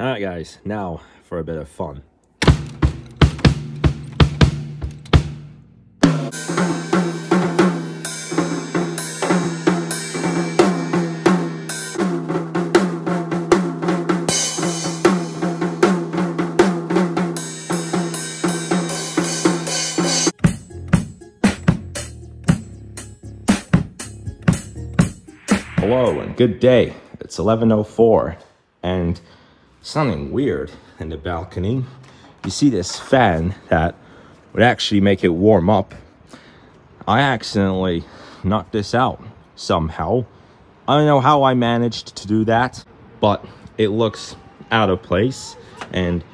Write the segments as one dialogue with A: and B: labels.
A: Alright guys, now for a bit of fun. Hello and good day. It's 11:04 and something weird in the balcony. You see this fan that would actually make it warm up. I accidentally knocked this out somehow. I don't know how I managed to do that, but it looks out of place and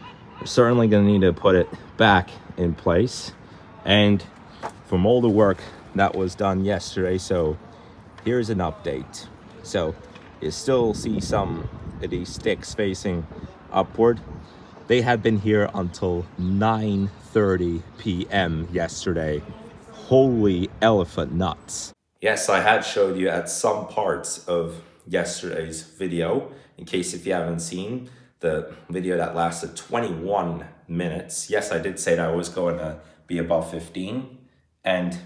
A: we're certainly going to need to put it back in place. And from all the work that was done yesterday, so here's an update. So you still see some these sticks facing upward. They had been here until 9.30 p.m. yesterday. Holy elephant nuts. Yes, I had showed you at some parts of yesterday's video, in case if you haven't seen the video that lasted 21 minutes. Yes, I did say that I was going to be above 15 and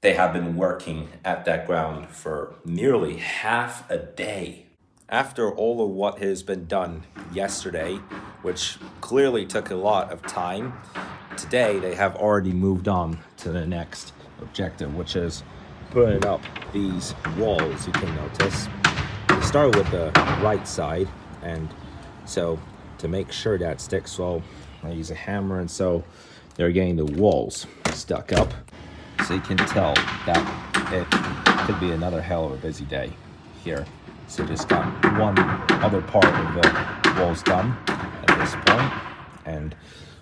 A: they have been working at that ground for nearly half a day. After all of what has been done yesterday, which clearly took a lot of time, today they have already moved on to the next objective, which is putting up these walls, you can notice. They start with the right side, and so to make sure that sticks well, I use a hammer, and so they're getting the walls stuck up so you can tell that it could be another hell of a busy day here. So just got one other part of the walls done at this point, and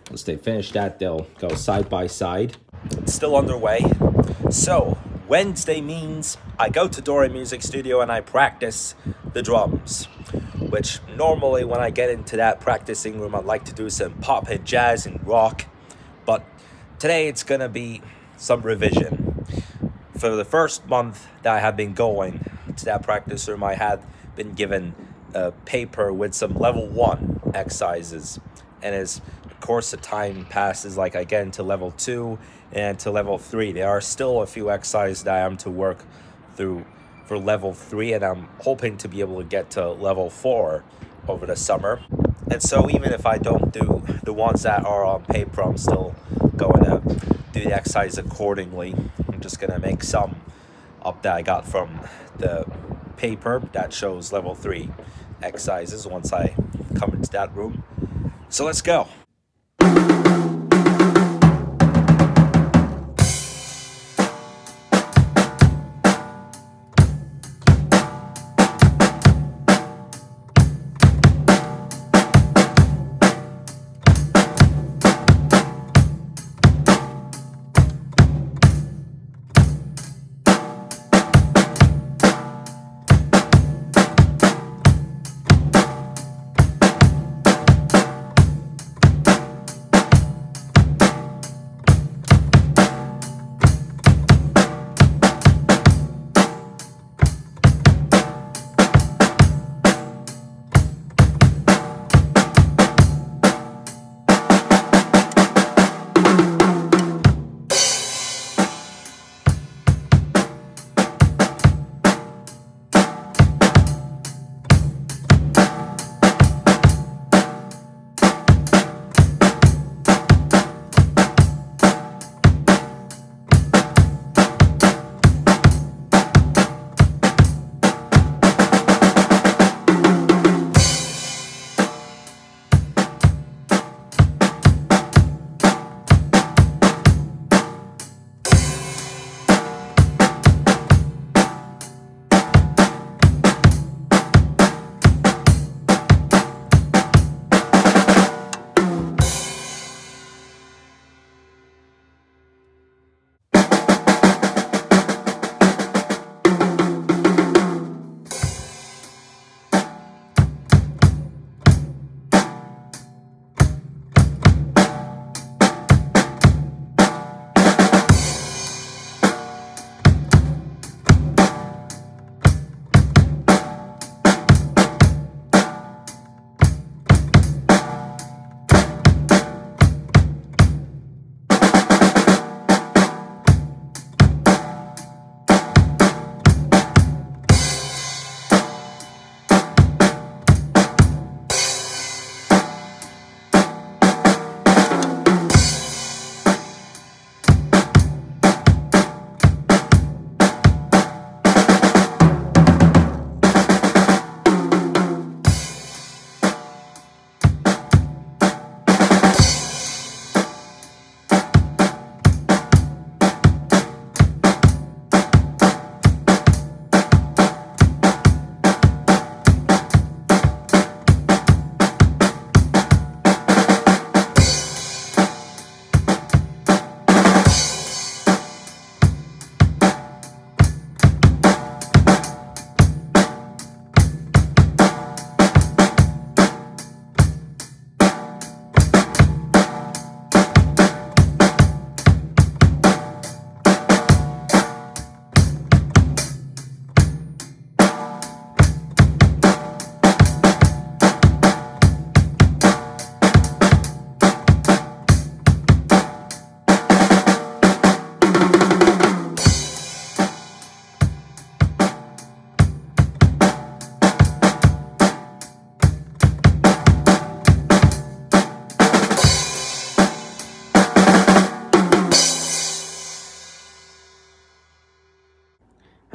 A: once they finish that, they'll go side by side. It's still underway. So Wednesday means I go to Dore Music Studio and I practice the drums, which normally when I get into that practicing room, I'd like to do some pop hit jazz and rock, but today it's gonna be some revision. For the first month that I have been going to that practice room, I had been given a paper with some level one exercises. And as course of time passes, like I get into level two and to level three, there are still a few exercises that I am to work through for level three, and I'm hoping to be able to get to level four over the summer. And so even if I don't do the ones that are on paper, I'm still going to do the exercise accordingly. I'm just going to make some up that I got from the paper that shows level 3 exercises once I come into that room. So let's go.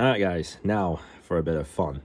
A: All right, guys, now for a bit of fun.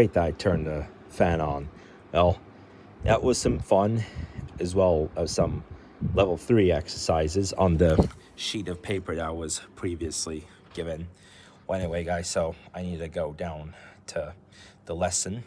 A: Great that I turned the fan on. Well, that was some fun as well as some level three exercises on the sheet of paper that I was previously given. Well, anyway, guys, so I need to go down to the lesson.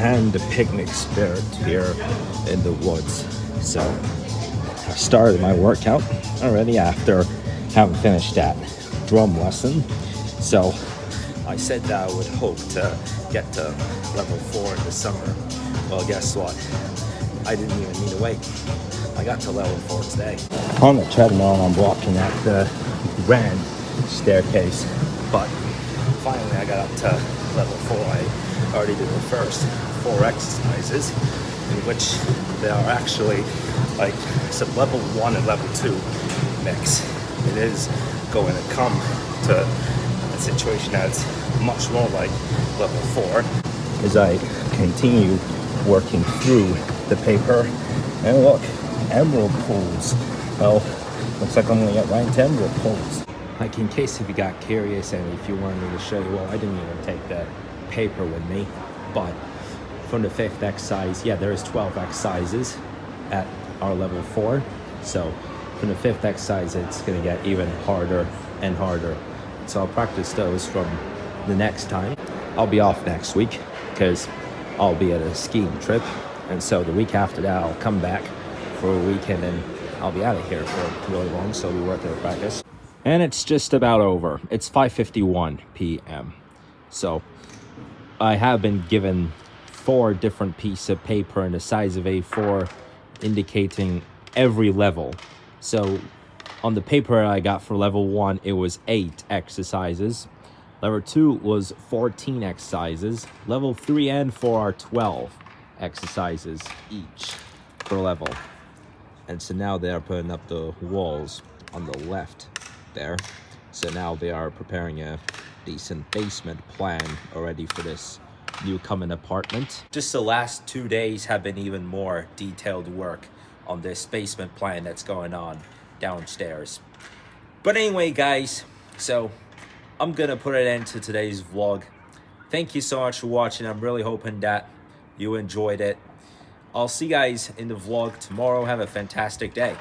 A: And the picnic spirit here in the woods. So I started my workout already after having finished that drum lesson. So I said that I would hope to get to level four in the summer. Well, guess what? I didn't even need to wait. I got to level four today. On the treadmill, I'm walking at the grand staircase, but finally I got up to level four. I already did the first four exercises in which there are actually like some level one and level two mix. It is going to come to a situation that's much more like level four as I continue working through the paper. And look, emerald pools. Well, looks like I'm gonna get right into emerald pools. Like in case if you got curious and if you wanted me to show you, well, I didn't even take the paper with me, but from the fifth exercise, yeah, there is 12 exercises at our level four. So from the fifth exercise, it's gonna get even harder and harder. So I'll practice those from the next time. I'll be off next week because I'll be at a skiing trip. And so the week after that, I'll come back for a weekend and I'll be out of here for really long. So it'll be worth it practice. And it's just about over. It's 5.51 p.m. So I have been given four different pieces of paper in the size of A4 indicating every level. So on the paper I got for level one, it was eight exercises. Level two was 14 exercises. Level three and four are 12 exercises each per level. And so now they are putting up the walls on the left there. So now they are preparing a decent basement plan already for this new coming apartment. Just the last two days have been even more detailed work on this basement plan that's going on downstairs. But anyway, guys, so I'm gonna put an end to today's vlog. Thank you so much for watching. I'm really hoping that you enjoyed it. I'll see you guys in the vlog tomorrow. Have a fantastic day.